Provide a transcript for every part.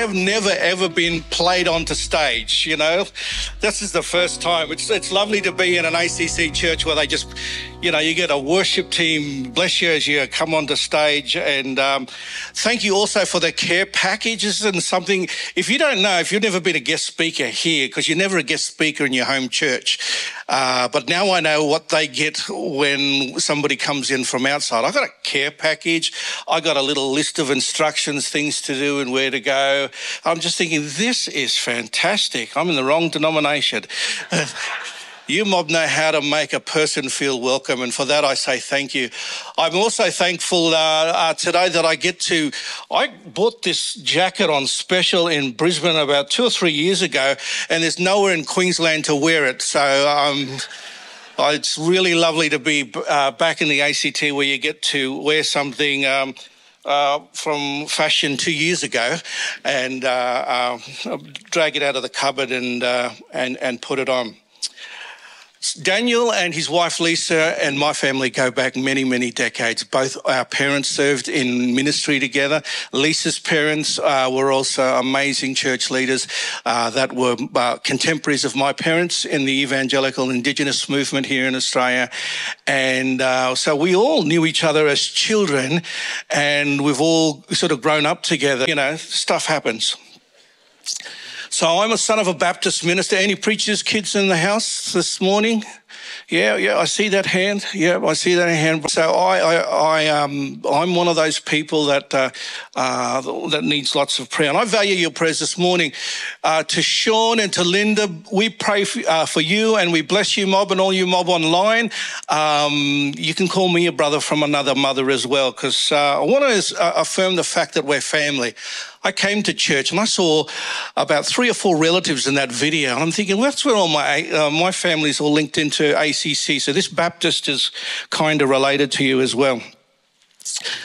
Have never ever been played onto stage. You know, this is the first time. It's it's lovely to be in an ACC church where they just, you know, you get a worship team bless you as you come onto stage, and um, thank you also for the care packages and something. If you don't know, if you've never been a guest speaker here, because you're never a guest speaker in your home church, uh, but now I know what they get when somebody comes in from outside. I got a care package. I got a little list of instructions, things to do, and where to go. I'm just thinking, this is fantastic. I'm in the wrong denomination. You mob know how to make a person feel welcome, and for that I say thank you. I'm also thankful uh, uh, today that I get to. I bought this jacket on special in Brisbane about two or three years ago, and there's nowhere in Queensland to wear it. So um, it's really lovely to be uh, back in the ACT where you get to wear something. Um, uh, from fashion two years ago, and uh, uh, drag it out of the cupboard and uh, and and put it on. Daniel and his wife Lisa and my family go back many, many decades. Both our parents served in ministry together. Lisa's parents uh, were also amazing church leaders uh, that were uh, contemporaries of my parents in the evangelical indigenous movement here in Australia. And uh, so we all knew each other as children and we've all sort of grown up together. You know, stuff happens. So I'm a son of a Baptist minister. Any preachers' kids in the house this morning? Yeah, yeah, I see that hand. Yeah, I see that hand. So I, I, I um, I'm one of those people that uh, uh, that needs lots of prayer, and I value your prayers this morning. Uh, to Sean and to Linda, we pray for, uh, for, you, and we bless you, mob, and all you mob online. Um, you can call me a brother from another mother as well, because uh, I want to uh, affirm the fact that we're family. I came to church and I saw about three or four relatives in that video, and I'm thinking, well, that's where all my uh, my family's all linked into ACC. So this Baptist is kind of related to you as well.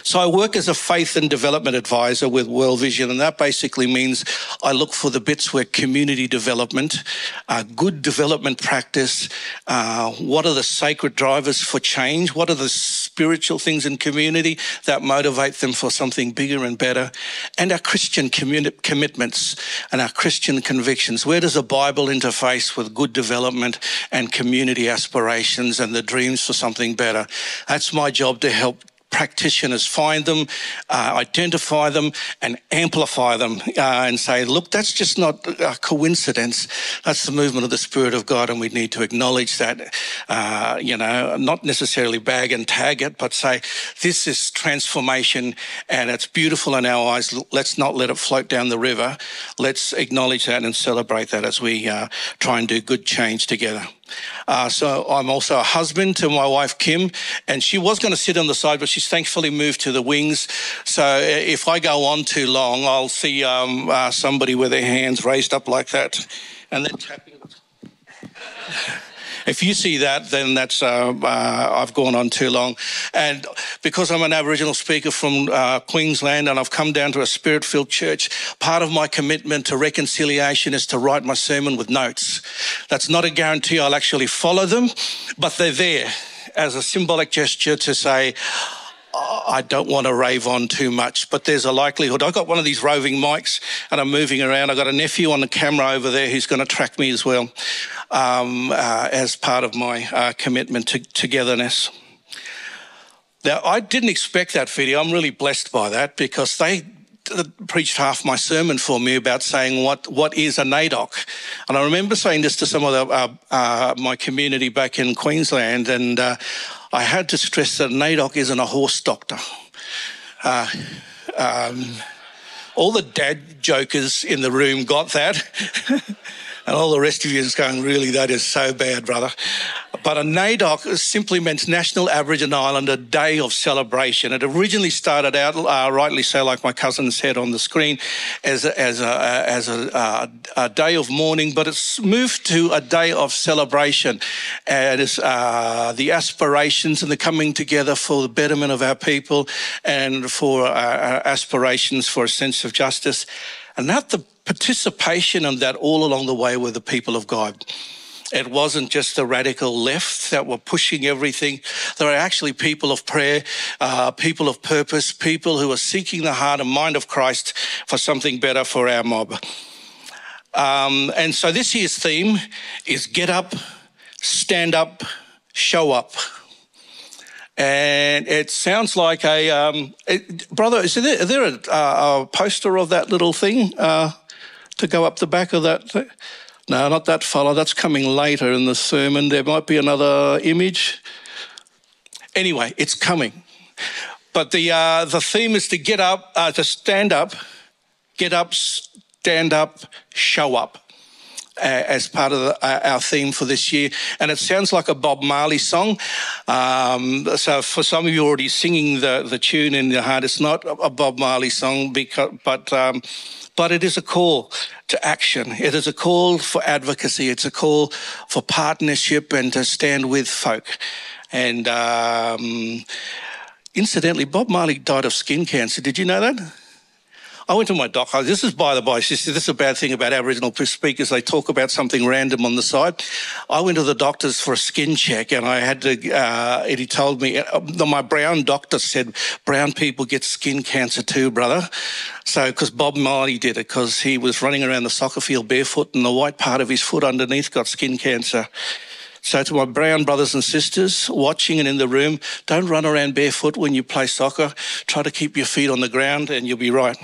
So I work as a faith and development advisor with World Vision, and that basically means I look for the bits where community development, uh, good development practice, uh, what are the sacred drivers for change, what are the spiritual things in community that motivate them for something bigger and better, and our Christian communi- commitments and our Christian convictions. Where does the Bible interface with good development and community aspirations and the dreams for something better? That's my job to help practitioners find them, uh, identify them, and amplify them uh, and say, look, that's just not a coincidence. That's the movement of the Spirit of God, and we need to acknowledge that, uh, you know, not necessarily bag and tag it, but say, this is transformation and it's beautiful in our eyes. Let's not let it float down the river. Let's acknowledge that and celebrate that as we uh, try and do good change together. Uh, so I'm also a husband to my wife Kim, and she was going to sit on the side, but she's thankfully moved to the wings. So uh, if I go on too long, I'll see um, uh, somebody with their hands raised up like that, and then tapping. If you see that, then that's uh, uh, I've gone on too long. And because I'm an Aboriginal speaker from uh, Queensland and I've come down to a spirit-filled church, part of my commitment to reconciliation is to write my sermon with notes. That's not a guarantee I'll actually follow them, but they're there as a symbolic gesture to say, I don't want to rave on too much, but there's a likelihood. I've got one of these roving mics and I'm moving around. I've got a nephew on the camera over there who's going to track me as well um, uh, as part of my uh, commitment to togetherness. Now, I didn't expect that video. I'm really blessed by that because they preached half my sermon for me about saying what what is a NAIDOC, and I remember saying this to some of the, uh, uh, my community back in Queensland, and uh, I had to stress that NAIDOC isn't a horse doctor. Uh, um, all the dad jokers in the room got that. And all the rest of you is going, really, that is so bad, brother. But a NAIDOC simply meant National Aboriginal Islander Day of Celebration. It originally started out, uh, rightly so, like my cousin said on the screen, as a, as a, as a, uh, a day of mourning, but it's moved to a day of celebration. And it's uh, the aspirations and the coming together for the betterment of our people and for uh, aspirations for a sense of justice. And that the participation in that all along the way were the people of God. It wasn't just the radical left that were pushing everything. There are actually people of prayer, uh, people of purpose, people who are seeking the heart and mind of Christ for something better for our mob. Um, and so this year's theme is get up, stand up, show up. And it sounds like a um, it, brother. Is there, is there a, a, poster of that little thing uh, to go up the back of that? No, not that fellow. That's coming later in the sermon. There might be another image. Anyway, it's coming. But the uh, the theme is to get up, uh, to stand up, get up, stand up, show up. As part of the, our theme for this year. And it sounds like a Bob Marley song. Um, so for some of you already singing the, the tune in your heart, it's not a Bob Marley song, because, but, um, but it is a call to action. It is a call for advocacy. It's a call for partnership and to stand with folk. And um, incidentally, Bob Marley died of skin cancer. Did you know that? I went to my doctor. This is by the by, sister. This is a bad thing about Aboriginal speakers. They talk about something random on the side. I went to the doctor's for a skin check, and I had to. Uh, and he told me uh, my brown doctor said brown people get skin cancer too, brother. So, because Bob Marley did it, because he was running around the soccer field barefoot, and the white part of his foot underneath got skin cancer. So, to my brown brothers and sisters watching and in the room, don't run around barefoot when you play soccer. Try to keep your feet on the ground, and you'll be right.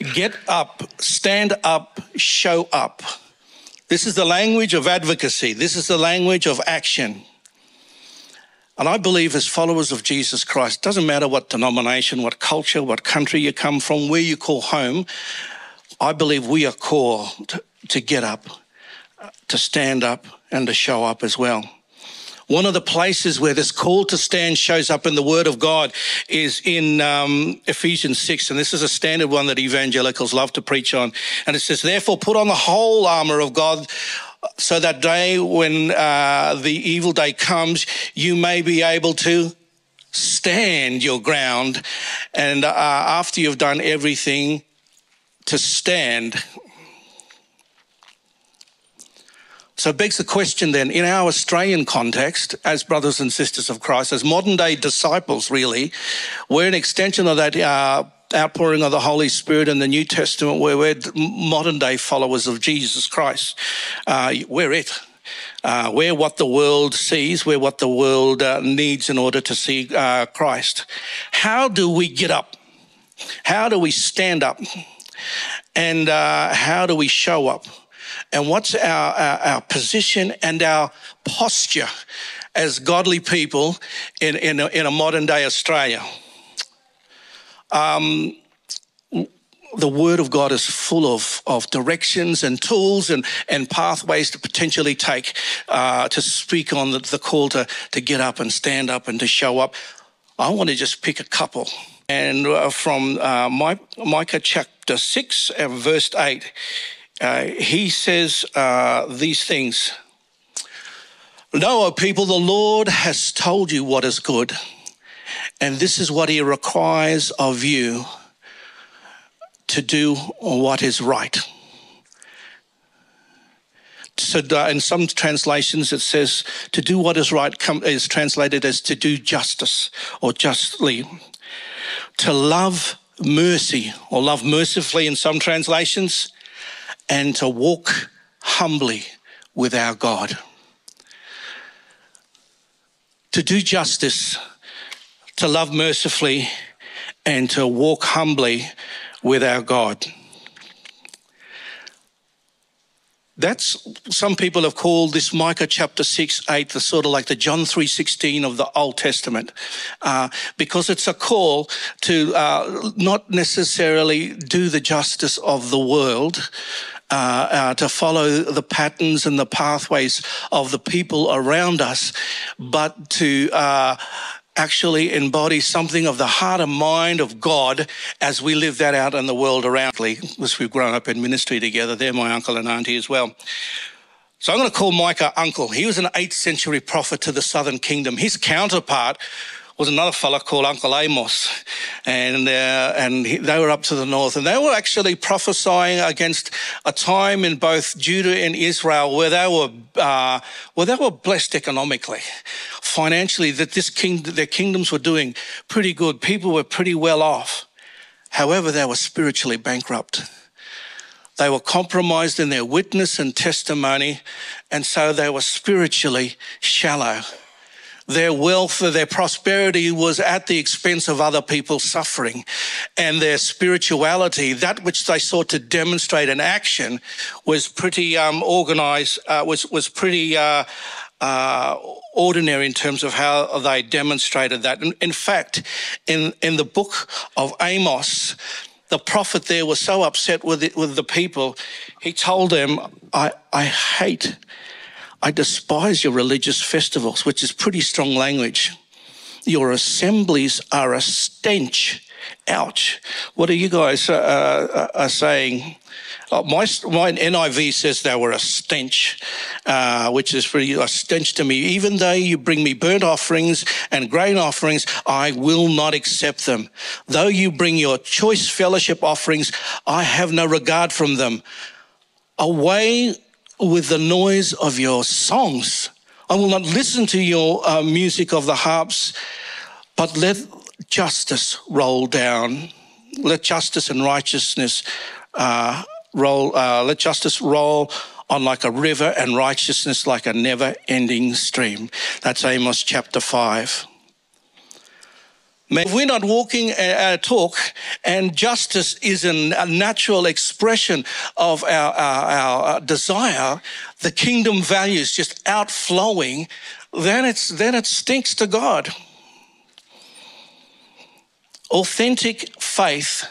Get up, stand up, show up. This is the language of advocacy. This is the language of action. And I believe, as followers of Jesus Christ, doesn't matter what denomination, what culture, what country you come from, where you call home, I believe we are called to get up, to stand up, and to show up as well. One of the places where this call to stand shows up in the Word of God is in um, Ephesians 6. And this is a standard one that evangelicals love to preach on. And it says, Therefore, put on the whole armor of God so that day when uh, the evil day comes, you may be able to stand your ground. And uh, after you've done everything, to stand So it begs the question then, in our Australian context, as brothers and sisters of Christ, as modern day disciples, really, we're an extension of that uh, outpouring of the Holy Spirit in the New Testament, where we're modern day followers of Jesus Christ. Uh, we're it. Uh, we're what the world sees, we're what the world uh, needs in order to see uh, Christ. How do we get up? How do we stand up? And uh, how do we show up? And what's our, our, our position and our posture as godly people in, in, a, in a modern day Australia. Um, the word of God is full of, of directions and tools and, and pathways to potentially take uh, to speak on the, the call to, to get up and stand up and to show up. I want to just pick a couple. And uh, from uh, Micah chapter 6, and verse 8, uh, he says uh, these things. O people, the Lord has told you what is good, and this is what he requires of you to do what is right. So, in some translations, it says to do what is right is translated as to do justice or justly. To love mercy or love mercifully in some translations and to walk humbly with our God. To do justice, to love mercifully, and to walk humbly with our God. That's some people have called this Micah chapter 6, 8, the sort of like the John 3.16 of the Old Testament, uh, because it's a call to uh, not necessarily do the justice of the world, uh, uh, to follow the patterns and the pathways of the people around us, but to uh, actually embody something of the heart and mind of God as we live that out in the world around us. We've grown up in ministry together. They're my uncle and auntie as well. So I'm going to call Micah uncle. He was an 8th century prophet to the southern kingdom. His counterpart was another fellow called Uncle Amos, and uh, and he, they were up to the north, and they were actually prophesying against a time in both Judah and Israel where they were uh, where they were blessed economically, financially. That this king, their kingdoms were doing pretty good. People were pretty well off. However, they were spiritually bankrupt. They were compromised in their witness and testimony, and so they were spiritually shallow. Their wealth, or their prosperity was at the expense of other people's suffering. And their spirituality, that which they sought to demonstrate in action, was pretty um, organized, uh, was, was pretty uh, uh, ordinary in terms of how they demonstrated that. In, in fact, in, in the book of Amos, the prophet there was so upset with it, with the people, he told them, I, I hate, I despise your religious festivals, which is pretty strong language. Your assemblies are a stench. Ouch. What are you guys uh, uh, are saying? Uh, my, my NIV says they were a stench, uh, which is pretty a stench to me. Even though you bring me burnt offerings and grain offerings, I will not accept them. Though you bring your choice fellowship offerings, I have no regard from them. Away with the noise of your songs. I will not listen to your uh, music of the harps, but let justice roll down. Let justice and righteousness uh, roll, uh, let justice roll on like a river and righteousness like a never ending stream. That's Amos chapter 5. If we're not walking a, talk, and justice is an, a natural expression of our, our, our, desire, the kingdom values just outflowing, then it's then it stinks to God. Authentic faith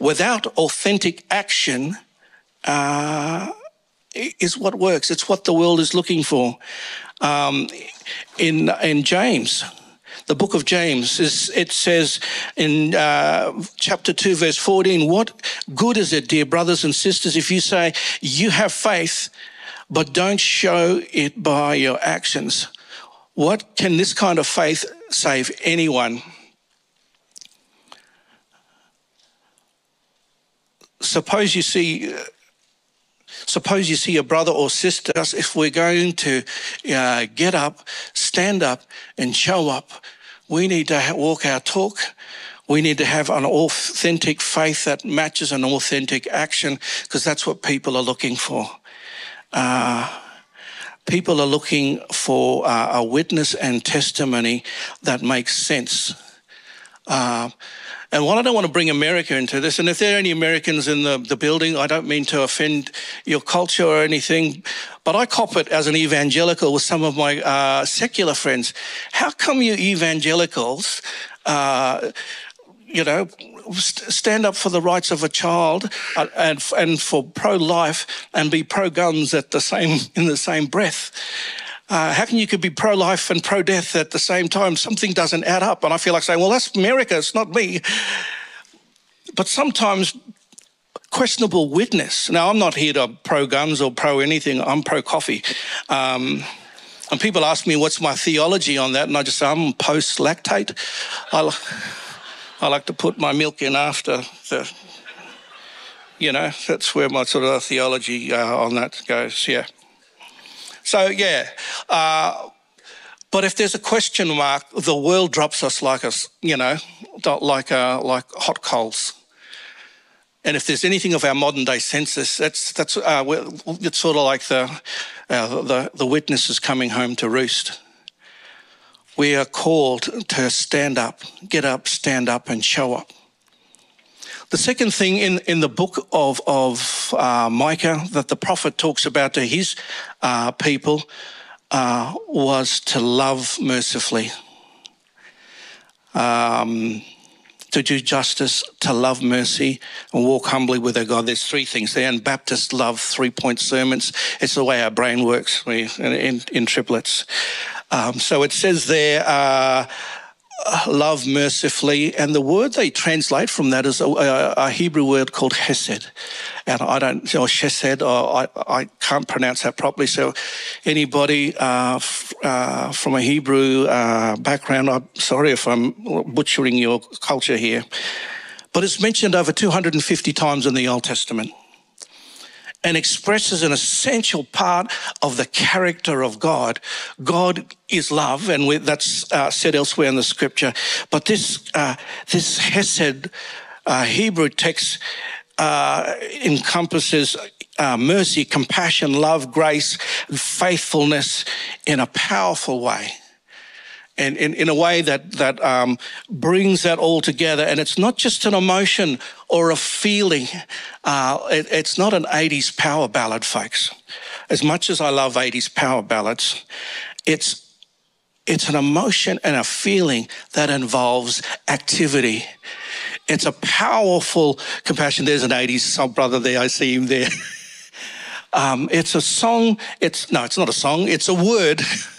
without authentic action uh, is what works. It's what the world is looking for. Um, in in James, the book of James is it says in uh, chapter two, verse fourteen, "What good is it, dear brothers and sisters, if you say you have faith, but don't show it by your actions? What can this kind of faith save anyone?" Suppose you see Suppose you see a brother or sister, if we're going to uh, get up, stand up, and show up, we need to walk our talk. We need to have an authentic faith that matches an authentic action because that's what people are looking for. Uh, people are looking for uh, a witness and testimony that makes sense. Uh, and while I don't want to bring America into this, and if there are any Americans in the, the building, I don't mean to offend your culture or anything, but I cop it as an evangelical with some of my uh, secular friends. How come you evangelicals, uh, you know, stand up for the rights of a child uh, and, and for pro-life and be pro-guns at the same in the same breath? Uh, how can you could be pro-life and pro-death at the same time? Something doesn't add up. And I feel like saying, well, that's America, it's not me. But sometimes questionable witness. Now, I'm not here to pro-guns or pro-anything. I'm pro-coffee. Um, and people ask me, what's my theology on that? And I just say, I'm post-lactate. I, I like to put my milk in after the, you know, that's where my sort of theology uh, on that goes, yeah. So, yeah. Uh, but if there's a question mark, the world drops us like a, you know, like a, like hot coals. And if there's anything of our modern day census, that's that's uh, it's sort of like the, uh, the the witnesses coming home to roost. We are called to stand up, get up, stand up, and show up. The second thing in, in the book of, of uh, Micah that the prophet talks about to his uh, people uh, was to love mercifully, um, to do justice, to love mercy, and walk humbly with our God. There's three things there, and Baptists love three point sermons. It's the way our brain works in, in triplets. Um, so it says there, uh, love mercifully, and the word they translate from that is a, a Hebrew word called hesed, and I don't or chesed, or I, I can't pronounce that properly. So, anybody uh, f- uh, from a Hebrew uh, background, I'm sorry if I'm butchering your culture here, but it's mentioned over 250 times in the Old Testament and expresses an essential part of the character of God. God is love, and we, that's uh, said elsewhere in the scripture. But this uh, this Hesed uh, Hebrew text uh, encompasses uh, mercy, compassion, love, grace, and faithfulness in a powerful way and in, in a way that, that um, brings that all together. And it's not just an emotion or a feeling. Uh, it, it's not an 80s power ballad, folks. As much as I love 80s power ballads, it's it's an emotion and a feeling that involves activity. It's a powerful compassion. There's an 80s song brother there. I see him there. um, it's a song. It's no, it's not a song. It's a word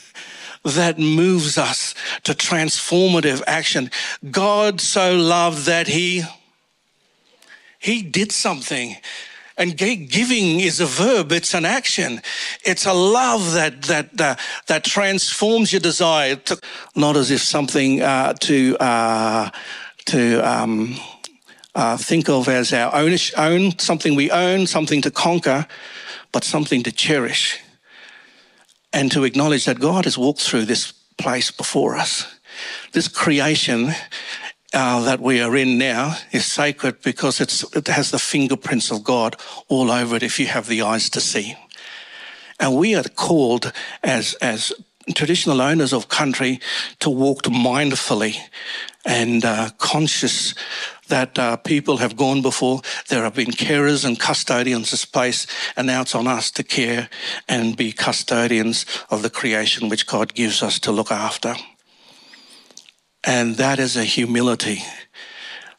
that moves us to transformative action. God so loved that he, he did something. And giving is a verb; it's an action. It's a love that that uh, that transforms your desire, to, not as if something uh, to uh, to um, uh, think of as our own, own something we own, something to conquer, but something to cherish and to acknowledge that God has walked through this place before us. This creation uh, that we are in now is sacred because it has the fingerprints of God all over it if you have the eyes to see. And we are called as, as traditional owners of country to walk mindfully and uh, conscious that uh, people have gone before. There have been carers and custodians of space, and now it's on us to care and be custodians of the creation which God gives us to look after. And that is a humility.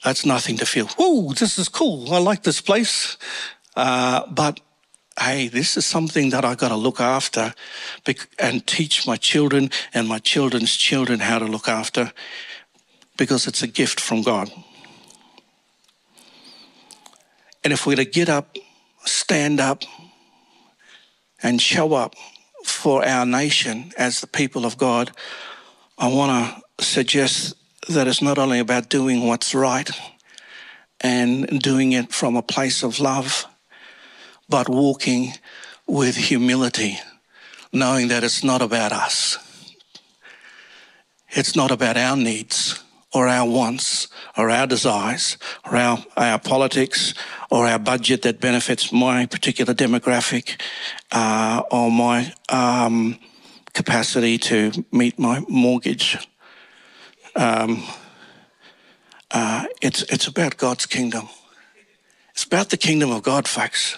That's nothing to feel, oh, this is cool. I like this place. Uh, but hey, this is something that I got to look after and teach my children and my children's children how to look after because it's a gift from God. And if we're to get up, stand up, and show up for our nation as the people of God, I want to suggest that it's not only about doing what's right and doing it from a place of love, but walking with humility, knowing that it's not about us. It's not about our needs or our wants or our desires or our, our politics or our budget that benefits my particular demographic uh, or my um, capacity to meet my mortgage. Um, uh, it's, it's about God's kingdom. It's about the kingdom of God, folks.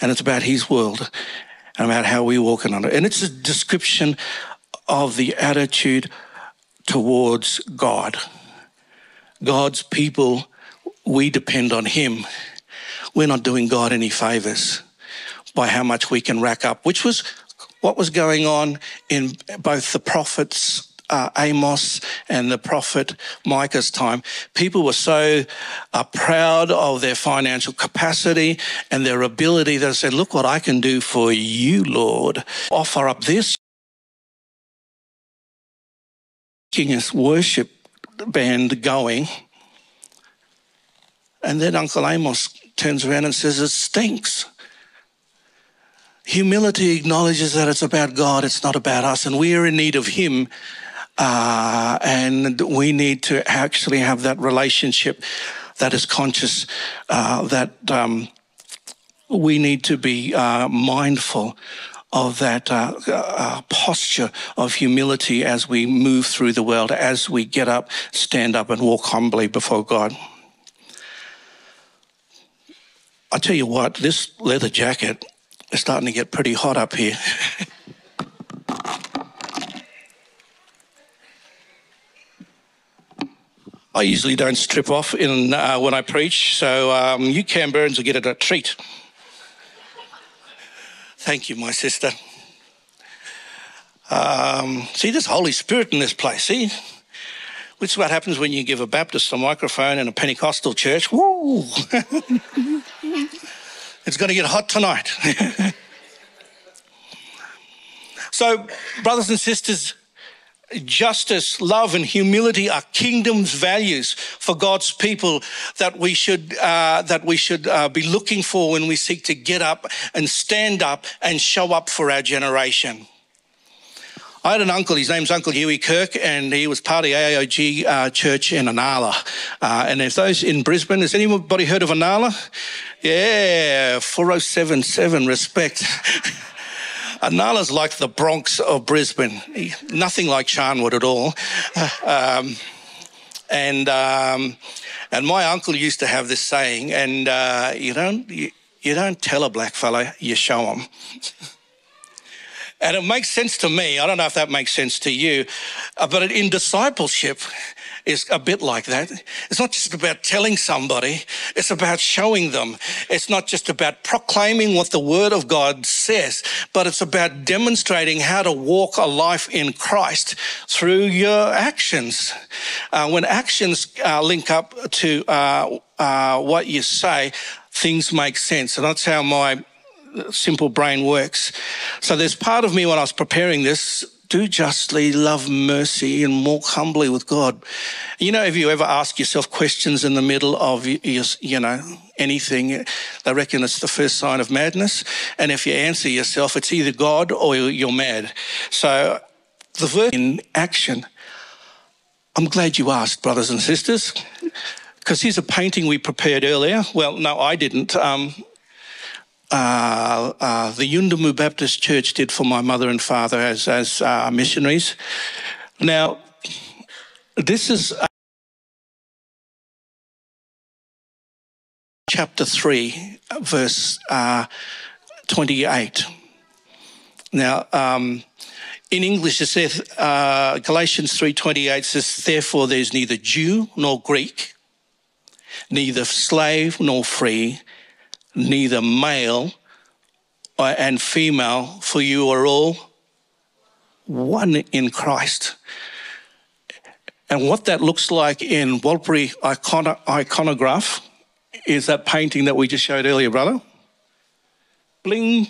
And it's about His world and about how we walk in on it. And it's a description of the attitude towards God. God's people, we depend on Him. We're not doing God any favors by how much we can rack up, which was what was going on in both the prophets uh, Amos and the prophet Micah's time, people were so uh, proud of their financial capacity and their ability that they said, Look what I can do for you, Lord. Offer up this. King's worship band going. And then Uncle Amos turns around and says, It stinks. Humility acknowledges that it's about God, it's not about us, and we are in need of Him. Uh, and we need to actually have that relationship that is conscious, uh, that um, we need to be uh, mindful of that uh, uh, posture of humility as we move through the world, as we get up, stand up, and walk humbly before God. I tell you what, this leather jacket is starting to get pretty hot up here. I usually don't strip off in, uh, when I preach, so um, you Canberrans will get a treat. Thank you, my sister. Um, see, there's Holy Spirit in this place. See, which is what happens when you give a Baptist a microphone in a Pentecostal church. Woo! it's going to get hot tonight. so, brothers and sisters, justice, love, and humility are kingdom's values for God's people that we should uh, that we should uh, be looking for when we seek to get up and stand up and show up for our generation. I had an uncle, his name's Uncle Huey Kirk, and he was part of the uh, church in Inala. Uh, and if those in Brisbane, has anybody heard of Inala? Yeah, 4077, respect. Inala's like the Bronx of Brisbane, nothing like Charnwood at all. Um, and, um, and my uncle used to have this saying, and uh, you, don't, you, you don't tell a black fellow, you show him. And it makes sense to me. I don't know if that makes sense to you, uh, but in discipleship, is a bit like that. It's not just about telling somebody, it's about showing them. It's not just about proclaiming what the Word of God says, but it's about demonstrating how to walk a life in Christ through your actions. Uh, when actions uh, link up to uh, uh what you say, things make sense. And that's how my simple brain works. So there's part of me when I was preparing this, do justly, love mercy, and walk humbly with God. You know, if you ever ask yourself questions in the middle of, you know, anything, they reckon it's the first sign of madness. And if you answer yourself, it's either God or you're mad. So the verse in action. I'm glad you asked, brothers and sisters, because here's a painting we prepared earlier. Well, no, I didn't. Um, uh, uh, the Yuendumu Baptist Church did for my mother and father as, as uh, missionaries. Now, this is chapter 3, verse uh, 28. Now, um, in English, it says, uh, Galatians 3.28 says, Therefore there's neither Jew nor Greek, neither slave nor free, neither male or, and female, for you are all one in Christ. And what that looks like in Warlpiri icono- iconograph is that painting that we just showed earlier, brother. Bling.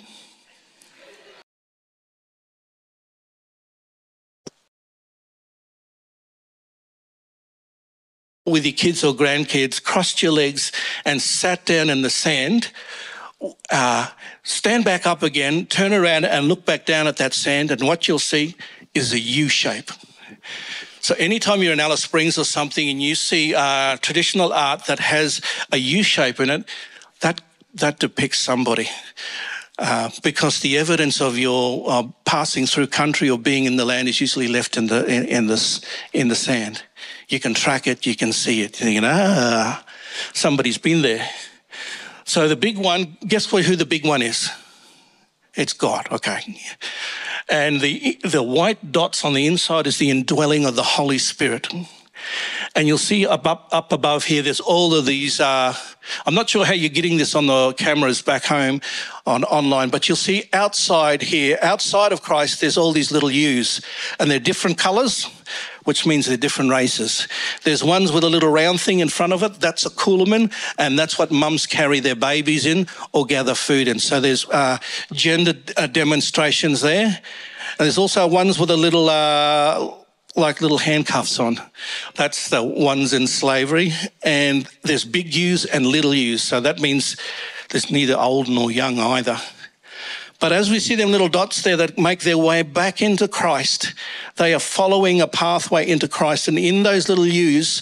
With your kids or grandkids, crossed your legs and sat down in the sand, uh, stand back up again, turn around and look back down at that sand, and what you'll see is a U shape. So, anytime you're in Alice Springs or something and you see uh, traditional art that has a U shape in it, that, that depicts somebody. Uh, because the evidence of your uh, passing through country or being in the land is usually left in the in, in this in the sand. You can track it, you can see it. You know, ah, somebody's been there. So the big one, guess who the big one is? It's God, okay. And the, the white dots on the inside is the indwelling of the Holy Spirit. And you'll see up, up, up above here, there's all of these. Uh, I'm not sure how you're getting this on the cameras back home on online, but you'll see outside here, outside of Christ, there's all these little U's, and they're different colors, which means they're different races. There's ones with a little round thing in front of it, that's a coolamon, and that's what mums carry their babies in or gather food in. So there's uh, gender uh, demonstrations there. And there's also ones with a little uh, like little handcuffs on. That's the ones in slavery. And there's big U's and little U's. So that means there's neither old nor young either. But as we see them little dots there that make their way back into Christ, they are following a pathway into Christ. And in those little U's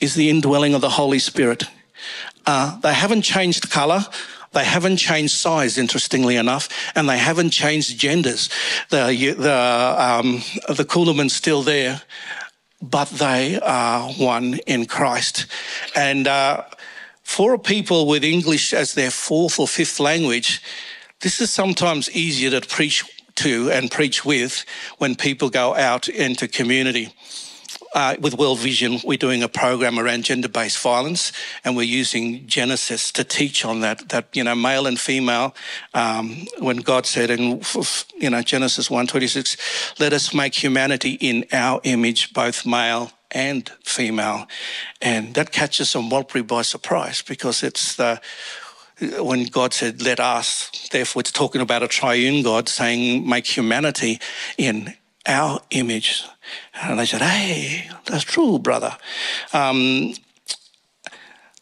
is the indwelling of the Holy Spirit. Uh, they haven't changed color. They haven't changed size, interestingly enough, and they haven't changed genders. The, the, um, the Coolam's still there, but they are one in Christ. And uh, for people with English as their fourth or fifth language, this is sometimes easier to preach to and preach with when people go out into community uh, with World Vision, we're doing a program around gender-based violence, and we're using Genesis to teach on that. That you know, male and female. Um, when God said in you know Genesis one twenty six, "Let us make humanity in our image, both male and female. And that catches some Warlpiri by surprise because it's the when God said, let us, therefore it's talking about a triune God saying, make humanity in our image. And they said, hey, that's true, brother. Um,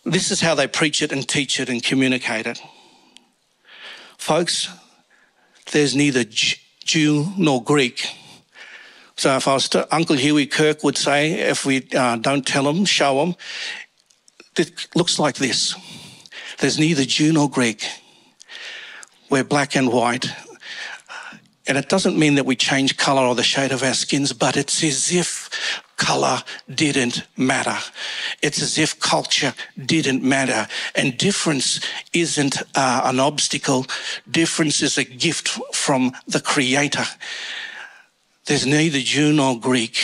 this is how they preach it and teach it and communicate it. Folks, there's neither Jew nor Greek. So if I was to, Uncle Huey Kirk would say, if we uh, don't tell them, show them, it looks like this. There's neither Jew nor Greek. We're black and white. And it doesn't mean that we change color or the shade of our skins, but it's as if color didn't matter. It's as if culture didn't matter. And difference isn't uh, an obstacle. Difference is a gift from the creator. There's neither Jew nor Greek.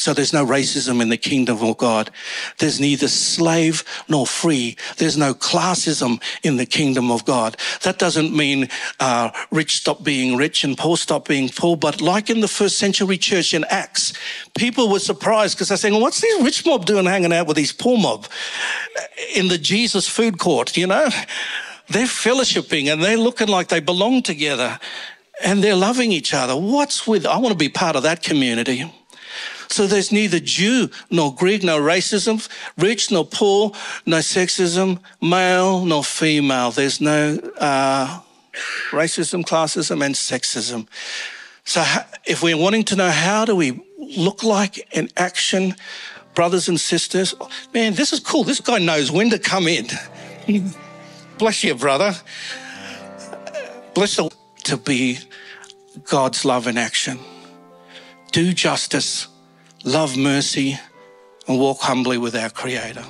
So there's no racism in the kingdom of God. There's neither slave nor free. There's no classism in the kingdom of God. That doesn't mean uh, rich stop being rich and poor stop being poor. But like in the first century church in Acts, people were surprised because they're saying, well, what's this rich mob doing hanging out with these poor mob in the Jesus food court, you know? They're fellowshipping and they're looking like they belong together and they're loving each other. What's with, I want to be part of that community. So there's neither Jew nor Greek, no racism, rich nor poor, no sexism, male nor female. There's no uh, racism, classism, and sexism. So if we're wanting to know how do we look like in action, brothers and sisters, man, this is cool. This guy knows when to come in. Bless you, brother. Bless you to be God's love in action. Do justice love mercy, and walk humbly with our Creator.